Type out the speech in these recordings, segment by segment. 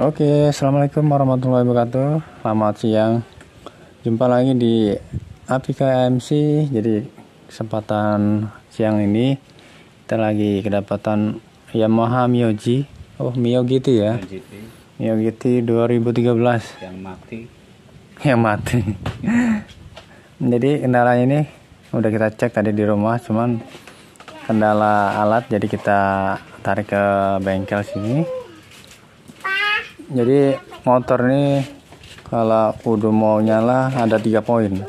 Oke, assalamualaikum warahmatullahi wabarakatuh. Selamat siang. Jumpa lagi di Apika MC. Jadi kesempatan siang ini kita lagi kedapatan Yamaha Mio G. Oh Mio GT ya. Mio GT 2013 yang mati yang mati. Jadi kendalanya ini udah kita cek tadi di rumah, cuman kendala alat jadi kita tarik ke bengkel sini jadi motor ini kalau udah mau nyala ada tiga poin.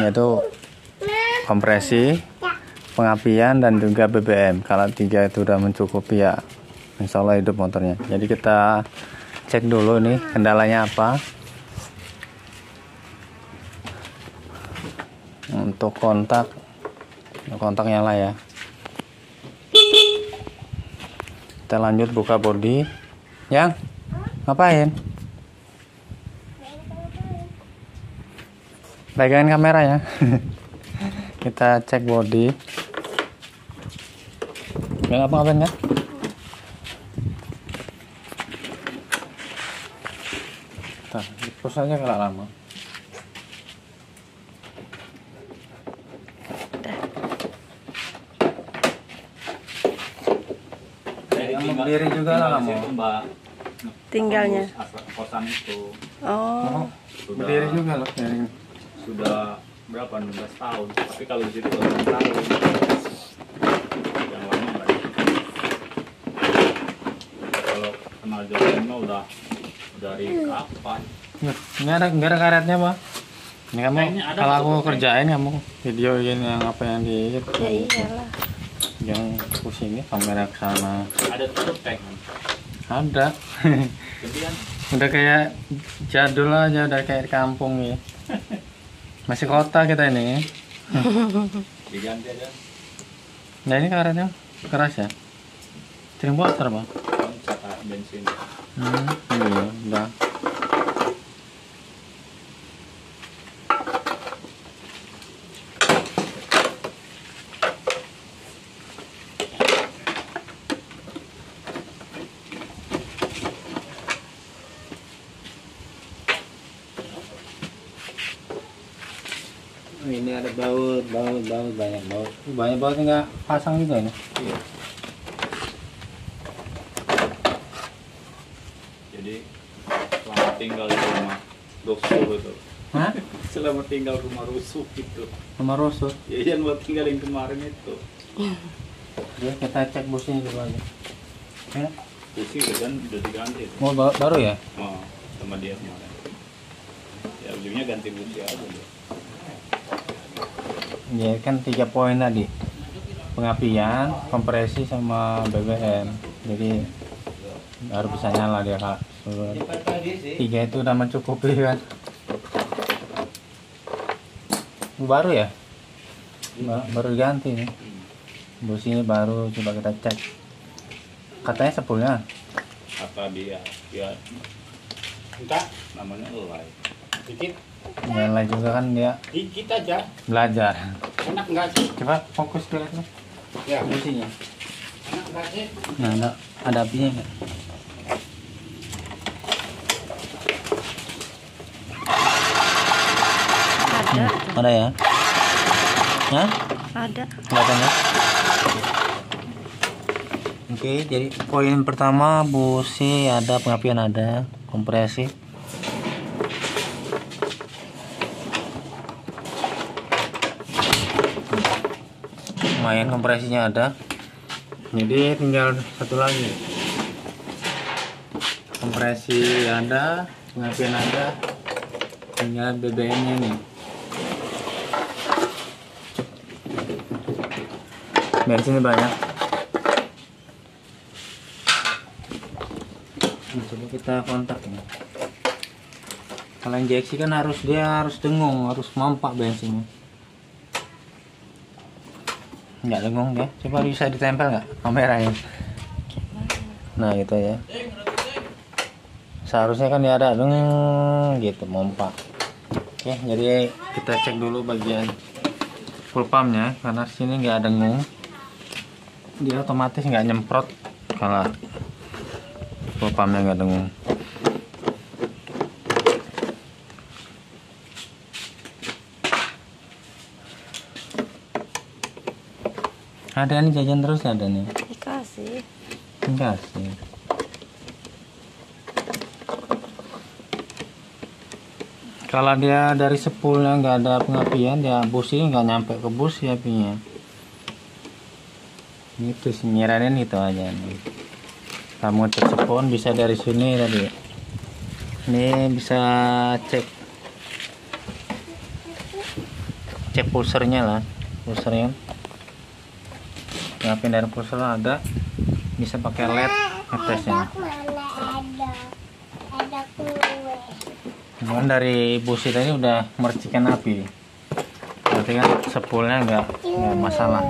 Yaitu kompresi pengapian dan juga BBM kalau tiga itu udah mencukupi ya insya Allah hidup motornya. Jadi kita cek dulu nih kendalanya apa. Untuk kontak kontak nyala ya. Kita lanjut buka body yang? Ngapain? Pegangin kameranya. Kita cek body. Nggak apa ngapain kan Tuh, aja kalau lama Berdiri juga lah kamu. itu mbak. Tinggalnya. Kosan itu. Oh, sudah berdiri juga loh dari sudah berapa? 16 tahun. Tapi kalau di situ baru 6 tahun. Yang lama mbak kalau kenal jalan mah udah dari kapan? Nggak ada nggak ada karetnya pak ini kamu kalau aku kerjain kamu video ini yang apa yang di ya iyalah. Yang pusing ya kamera ke sana. Ada tutup tank ada. Kemudian udah kayak jadul aja udah kayak di kampung ya. Masih kota kita ini. Diganti aja. Nah ini karetnya keras ya? Sering bocor bang? Kan bensin. Hmm, iya udah ini ada baut baut baut banyak baut banyak bautnya nggak pasang juga ini Iya. Jadi selama tinggal di rumah rusuh itu. Hah? Selama tinggal rumah rusuh itu. nomor rusut Ya yang buat tinggal yang kemarin itu. ya kita cek busnya dulu aja ya. Busi udah kan udah diganti mau ba- baru ya Oh, sama dia kemarin. Ya ujungnya ganti busi aja dia. Ya kan tiga poin tadi. Pengapian kompresi sama BBM jadi baru bisa nyala dia kak. Tiga itu udah mencukupi kan? Baru ya? Ba- baru diganti nih. Businya baru coba kita cek. Katanya sepulnya Kata dia, ya enggak. Namanya elai. Dikit, nyala juga kan dia dikit aja. belajar Enak enggak sih? coba fokus dulu Ya, businya enak enggak sih? nah ada ada apinya nggak ada, ada ya Hah? ada. kelihatan ya oke jadi poin pertama busi ada pengapian ada kompresi lumayan kompresinya ada. Jadi tinggal satu lagi. Kompresi ada pengapian ada tinggal BBM nya nih bensinnya banyak. Nah, coba kita kontak ini kalau injeksi kan harus dia harus dengung harus mampak bensinnya nggak dengung ya coba bisa ditempel nggak? Kameranya nah gitu ya. Seharusnya kan dia ada deng gitu mompak. Oke jadi kita cek dulu bagian full pumpnya karena sini nggak dengung dia otomatis nggak nyemprot kalau pulpamnya nggak dengung ada nih jajan terus ada nih Dikasih. Dikasih. Kalau dia dari sepulnya nggak ada pengapian, dia busnya nggak nyampe ke bus ya apinya. Itu nyiranin itu aja nih. Kamu cek sepon bisa dari sini tadi. Ini bisa cek cek pulsernya lah, pulsernya. Pengapian dari pulser ada, bisa pakai led ngetesnya. Mana ada? Ada kue. Cuman dari busi tadi udah mercikan api. Berarti kan sepulnya nggak nggak masalah.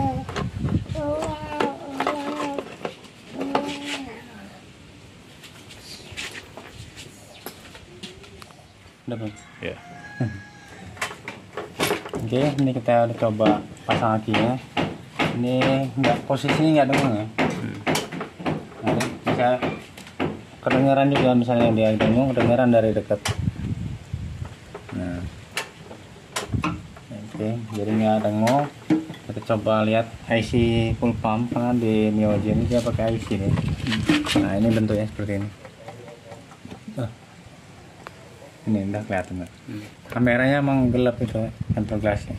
Udah Bang? Ya. Oke, ini kita udah coba pasang akinya. Ini nggak posisinya nggak dengung ya. Nah, ini bisa kedengeran juga misalnya dia dengung, kedengeran dari dekat. Nah, oke, jadi nggak dengung. Kita coba lihat IC full pump karena di Mioji ini dia pakai IC nih. Nah, ini bentuknya seperti ini. Ini udah kelihatan nggak? kameranya emang gelap itu tempered glassnya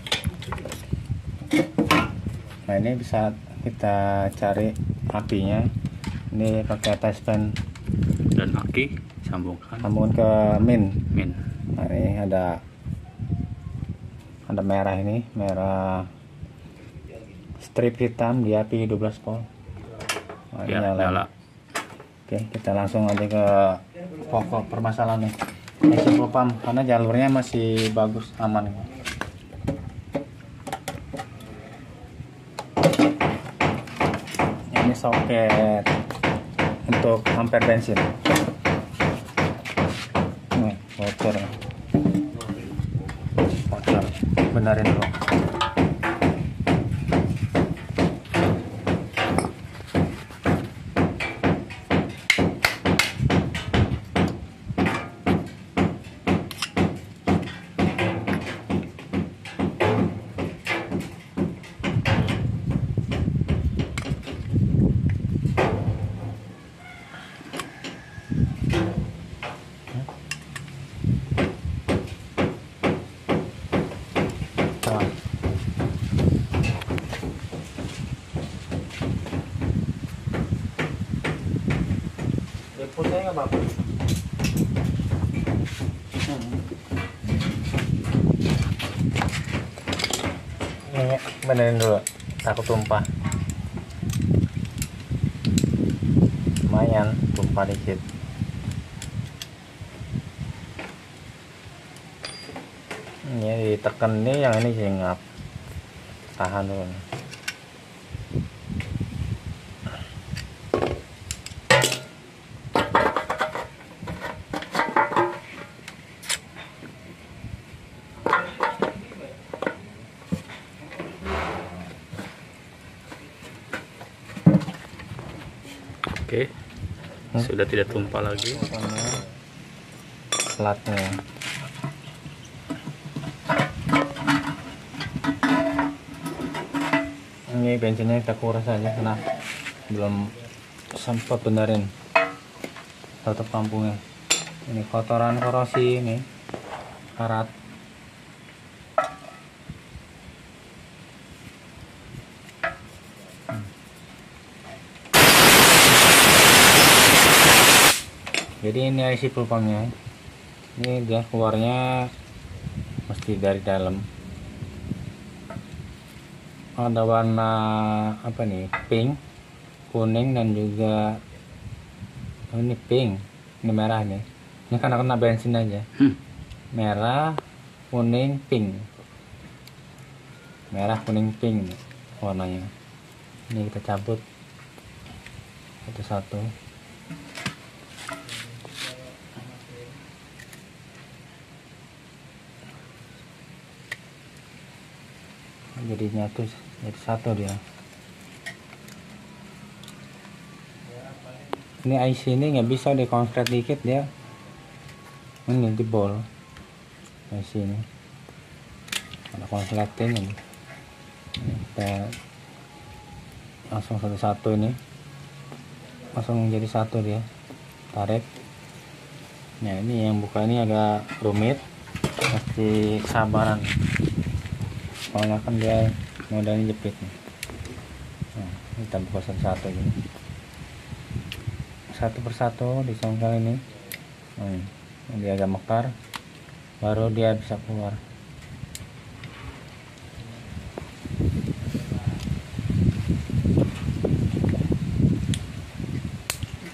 nah ini bisa kita cari apinya ini pakai touchpen Dan aki sambungkan sambungan ke min min. nah ini ada ada merah ini merah strip hitam di api 12 volt nah, Ya, nyala. nyala. Oke, kita langsung aja ke pokok permasalahan nih. Isi pump karena jalurnya masih bagus, aman. Ini soket untuk ampere bensin. Nih, bocor. Bocor. Benerin dulu. Nah. Deputnya nggak apa-apa. Ini benerin dulu, takut tumpah. Lumayan, tumpah dikit. Ini ditekan nih, yang ini jengap. Tahan dulu. Oke. Sudah tidak tumpah lagi. Platnya. Ini bensinnya kita kuras aja karena belum sempat benerin tutup kampungnya. Ini kotoran korosi ini karat jadi ini IC pulpangnya. Ini dia keluarnya mesti dari dalam. Ada warna apa nih? Pink kuning dan juga oh, ini pink. Ini merah nih. Ini karena kena bensin aja. Hmm. merah kuning pink. Merah kuning pink warnanya. Ini kita cabut. Satu-satu jadi nyatu jadi satu dia. Ini IC ini nggak bisa dikonslet dikit dia. Ini jebol IC ini. Ada konsletin ini. Kita langsung satu-satu ini. Langsung jadi satu dia. Tarik. Nah ini yang buka ini agak rumit. Mesti kesabaran soalnya kan dia modalnya jepit nih. Nah, kita buka satu-satu gini satu persatu disongkel ini. Hmm, dia agak mekar baru dia bisa keluar.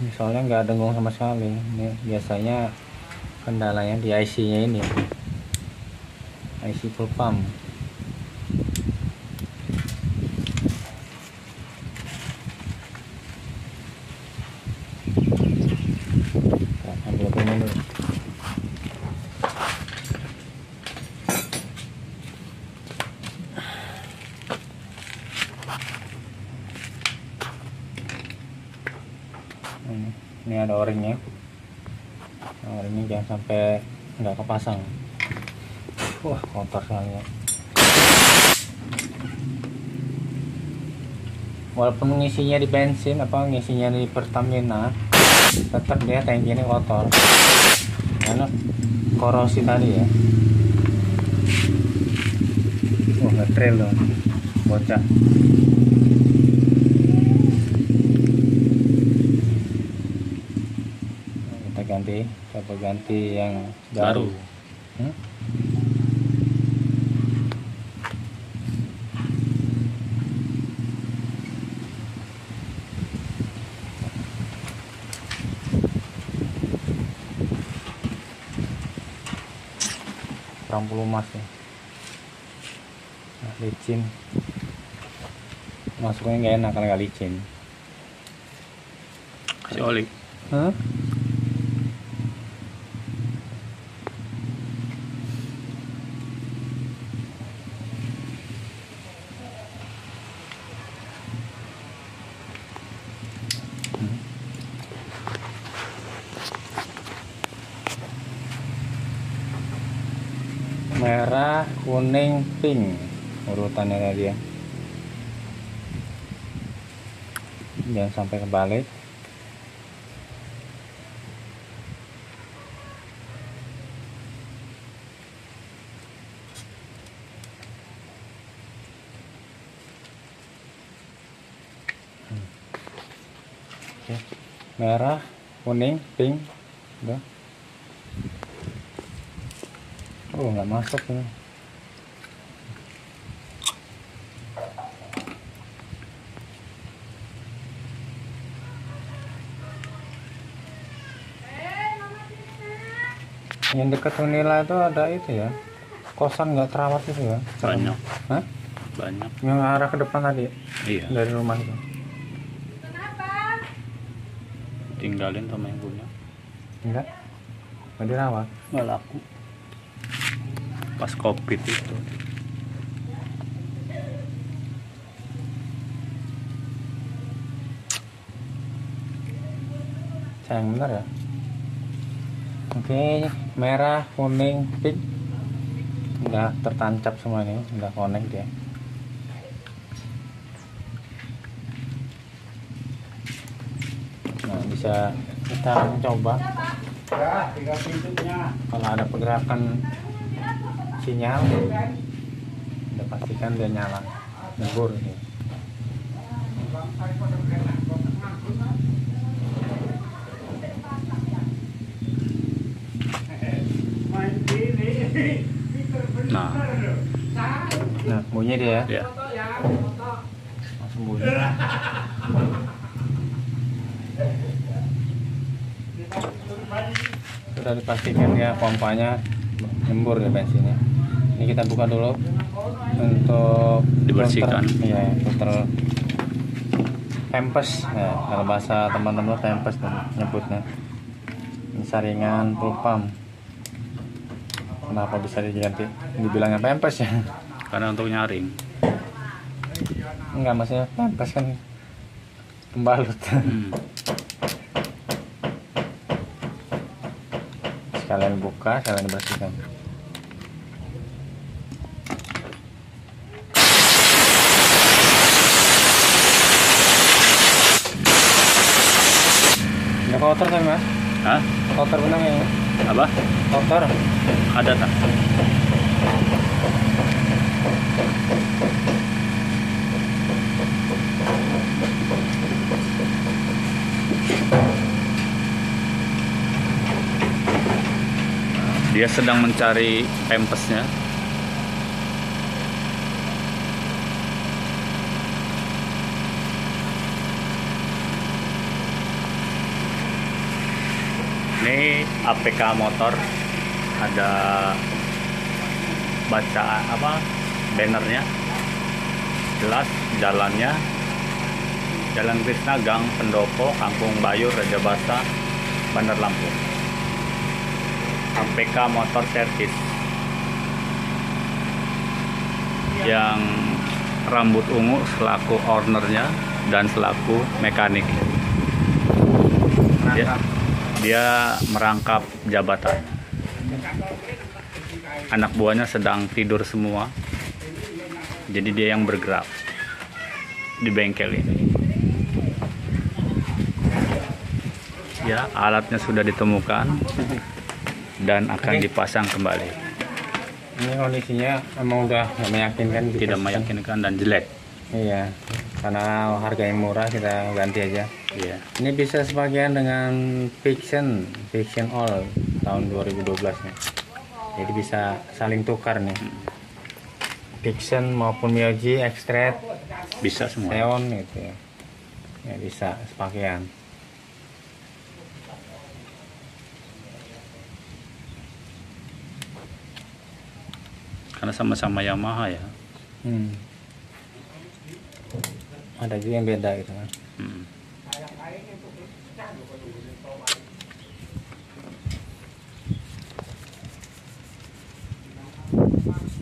Ini soalnya nggak dengung sama sekali. Ini biasanya kendalanya di IC nya ini. IC full pump Nah, ambil pinnya dulu ini, ini ada o-ringnya jangan sampai nggak kepasang. Wah kotor sekali ya walaupun ngisinya di bensin apa ngisinya di Pertamina tetap dia tangki ini kotor. Karena korosi tadi ya. Wah ngetrail loh. Bocah kita ganti coba ganti yang baru, Baru. Hmm? kurang puluh mas ya nah, licin masuknya nggak enak kalau nggak licin kasih oli Hah? Hmm. merah kuning pink urutannya tadi ya jangan sampai kebalik. Oke. merah kuning pink. Udah. Oh nggak masuk ini yang dekat Unila itu ada itu ya. Kosan nggak terawat itu ya? Banyak. Hah? banyak. Yang arah ke depan tadi iya. Dari rumah itu. Tinggalin sama yang punya enggak. Nggak dirawat? Nggak laku. Pas covid itu. Sayang bener ya oke merah kuning pink. Udah tertancap semua ini udah connect dia. Nah bisa kita mencoba. Kalau ada pergerakan sinyal udah pastikan dia nyala nyebur ini nah nah bunyi dia ya. Ya langsung bunyi sudah dipastikan ya pompanya nyembur ya bensinnya. Ini kita buka dulu untuk Dibersihkan. iya filter pempes ya kalau bahasa teman-teman pempes dan nyebutnya. Ini saringan pulpam kenapa bisa diganti? Dibilangnya pempes ya karena untuk nyaring enggak maksudnya pempes kan pembalut hmm. sekalian buka sekalian bersihkan kotor kan mas? Hah? kotor benang ya? apa? kotor ada tak? Dia sedang mencari pempesnya. Ini APK motor ada baca apa bannernya jelas jalannya. Jalan Krisna Gang Pendopo Kampung Bayur Raja Basa Bandar Lampung. APK Motor Service yang rambut ungu selaku ownernya dan selaku mekanik. Dia, dia merangkap jabatan. Anak buahnya sedang tidur semua jadi dia yang bergerak di bengkel ini ya alatnya sudah ditemukan dan akan Oke. dipasang kembali Ini kondisinya emang udah nggak meyakinkan. tidak dipasang. meyakinkan dan jelek Iya. Karena harga yang murah kita ganti aja. Iya. Ini bisa sebagian dengan Fiction, Fiction All tahun 2012 nih. Jadi bisa saling tukar nih. Fiction maupun Myoji, Extrait, bisa semua Xeon gitu ya. Ya bisa sepakaian. karena sama-sama Yamaha ya Hmm. Ada juga yang beda gitu kan. Hmm.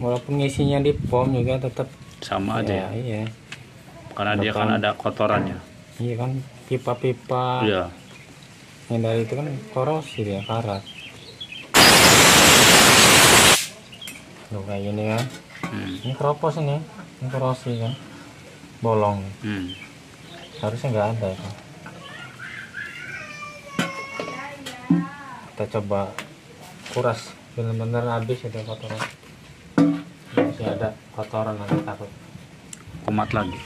Walaupun ngisinya di pom juga tetap sama aja ya Iya. karena dia kan ada kotorannya Iya kan pipa-pipa iya yang dari itu kan korosi dia karat. Loh kayak gini kan. hmm. Ini keropos ini, ini korosi kan. Bolong. Hmm. Harusnya nggak ada itu. Kita coba kuras benar-benar habis itu kotoran. Masih ada kotoran nanti takut. kumat lagi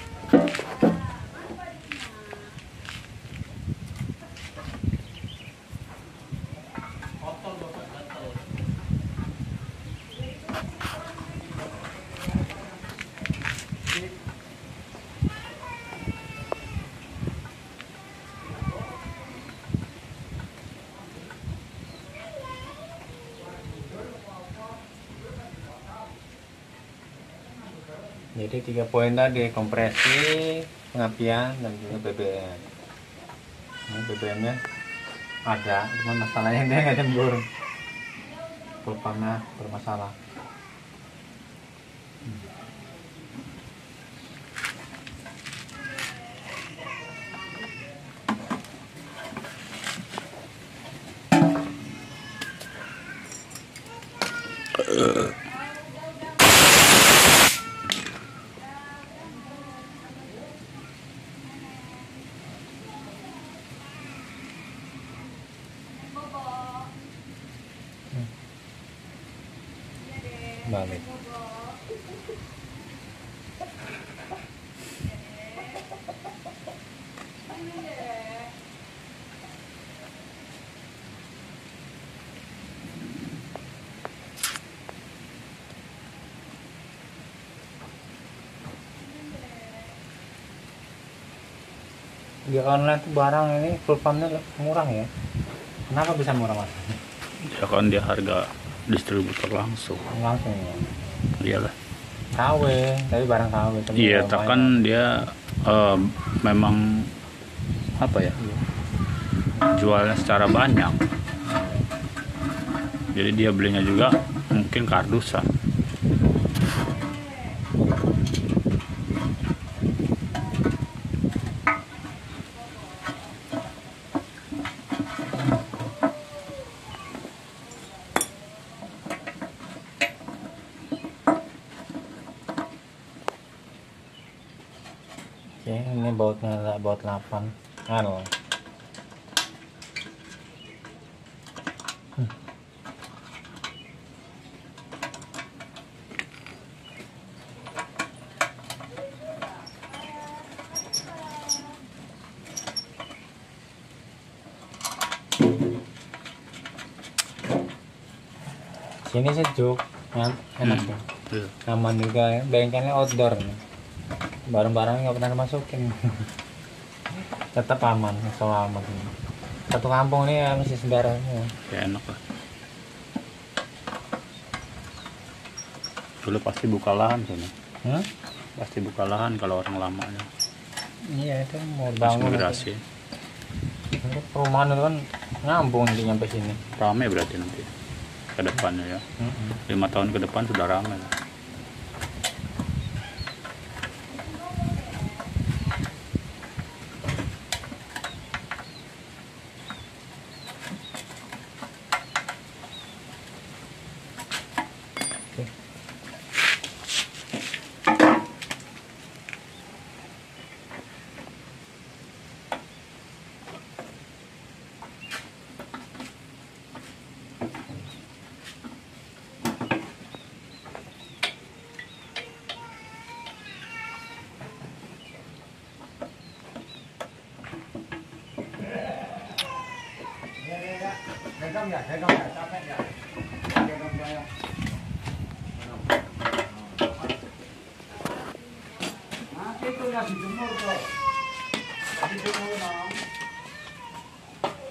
Jadi tiga poin tadi kompresi, pengapian dan juga BBM. Ini BBM-nya ada, cuma masalahnya dia nggak jembur. Pulpanya bermasalah. Balik. Di online tuh barang ini pulpamnya murah ya. Kenapa bisa murah mas? ya kan dia harga distributor langsung Langsung ya. iyalah KW, tapi barang KW. iya tak kan dia eh, memang apa ya jualnya secara banyak jadi dia belinya juga mungkin kardusan buat 8 kan? Sini sejuk kan enak ya. Iya. aman juga ya. bengkelnya outdoor barang-barang nggak pernah dimasukin tetap aman selamat satu kampung ini ya masih sembarang ya. Ya enak lah. Dulu pasti buka lahan sini. Hmm? Pasti buka lahan kalau orang lamanya. iya itu mau bangun migrasi. perumahan itu kan nyambung nanti nyampe sini Rame berarti nanti ke depannya ya. Lima tahun ke depan sudah rame. lah.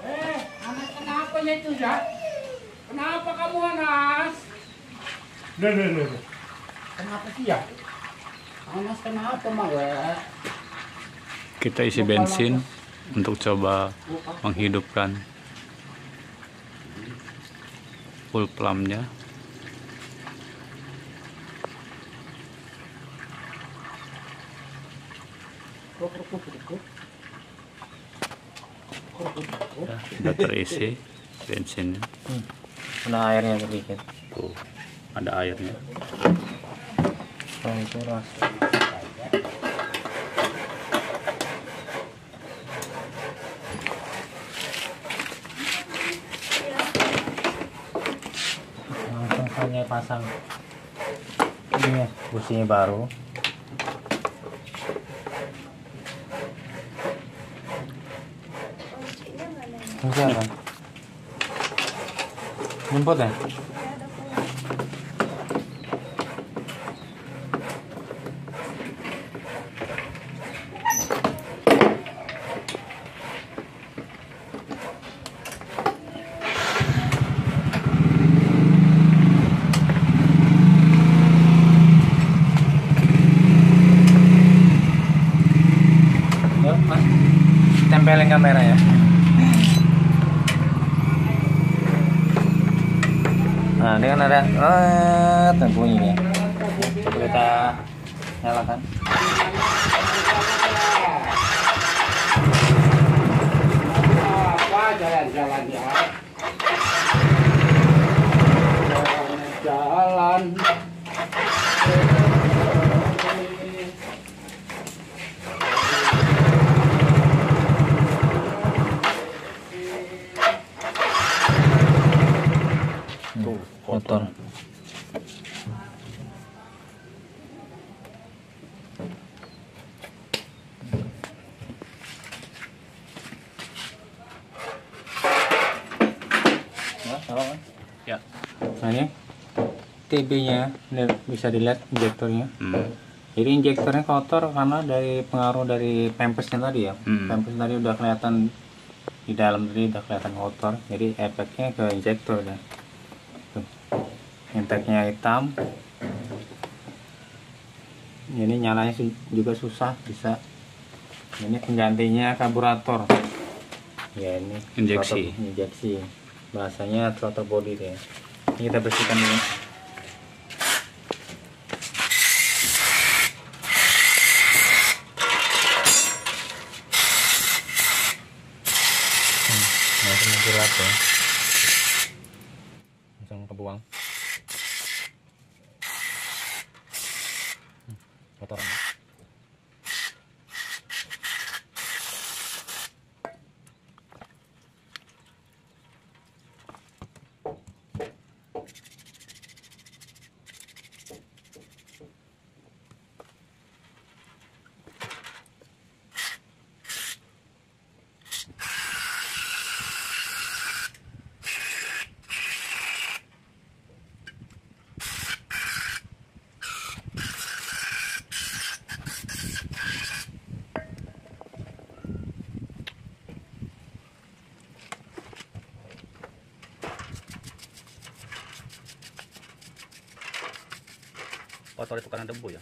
Eh, anak kenapa ya itu ya? Kenapa kamu Anas? Loh, loh, loh. Kenapa sih ya? Anas kenapa mah ya? Kita isi bensin untuk coba menghidupkan full plumnya. Ya, sudah terisi bensinnya. ada airnya sedikit Tuh, ada airnya. kalau itu ras langsung saja pasang. Ini ya businya baru. Enggak kan jemput ya Yuk, mas tempelin kamera ya nah ini kan ada eh coba kita nyalakan Apa jalan-jalan ya? Jalan. Kotor Ya. Nah ini TB nya ini bisa dilihat injektornya Hmm. jadi injektornya kotor karena dari pengaruh dari pempesnya tadi ya Hmm. pempes tadi udah kelihatan di dalam tadi udah kelihatan kotor jadi efeknya ke injektor ya. Inteknya hitam. Ini nyalanya juga susah bisa. Ini penggantinya karburator. Ya ini Injeksi. injeksi. Bahasanya throttle body deh. Ini kita bersihkan dulu Hmm, langsung mengkilap ya langsung kebuang Hmm, kotoran kotor itu karena debu ya?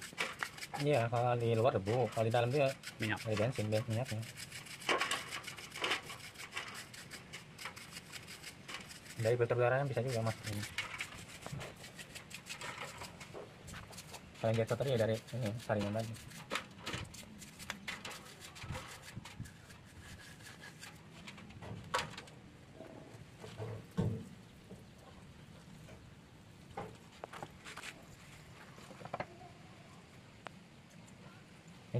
Iya kalau di luar debu kalau di dalam dia minyak. dari bensin ben- minyaknya. Dari filter udara bisa juga mas. Ini. Kalau yang kotor ya dari ini saringan tadi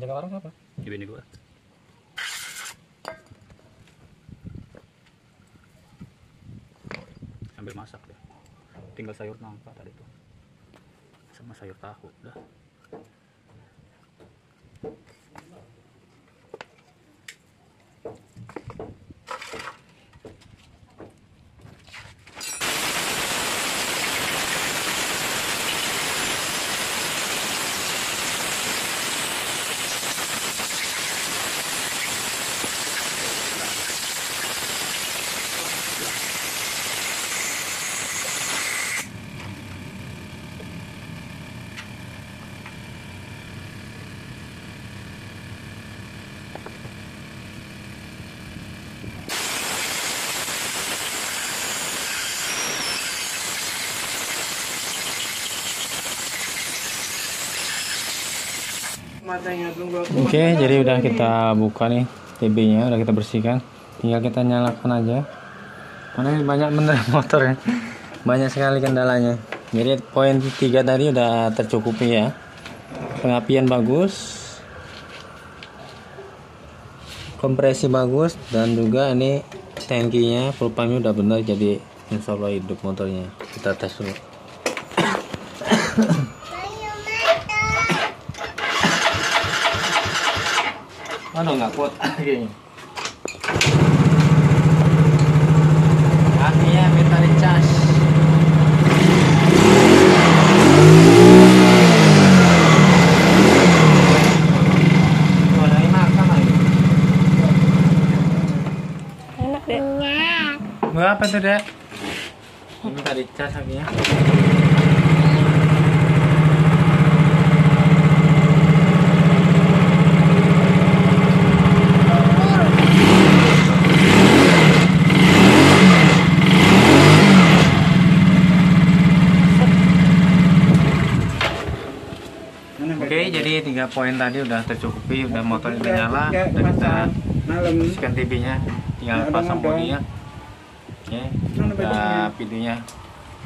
jaga warung apa? Ibu ini gua. Sambil masak deh. Tinggal sayur nangka tadi tuh. Sama sayur tahu udah Oke, jadi udah kita buka nih TB-nya, udah kita bersihkan. Tinggal kita nyalakan aja. Karena ini banyak bener motor ya. Banyak sekali kendalanya. Jadi poin tiga tadi udah tercukupi ya. Pengapian bagus. Kompresi bagus dan juga ini tangkinya full pumpnya udah bener jadi insya Allah hidup motornya. Kita tes dulu. Aduh nggak kuat kayaknya. Akhirnya minta dicas. Lagi makan lagi. Enak deh. Berapa tuh dek? Minta dicas akhirnya. Tiga poin tadi udah tercukupi, udah motornya udah nyala, udah kita bersihkan TB-nya, tinggal pasang bodinya. Oke, udah videonya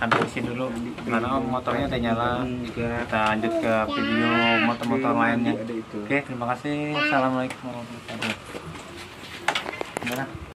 sampai di sini dulu, karena motornya udah nyala. Kita lanjut ke video motor-motor lainnya. Oke, terima kasih. Assalamualaikum warahmatullahi wabarakatuh.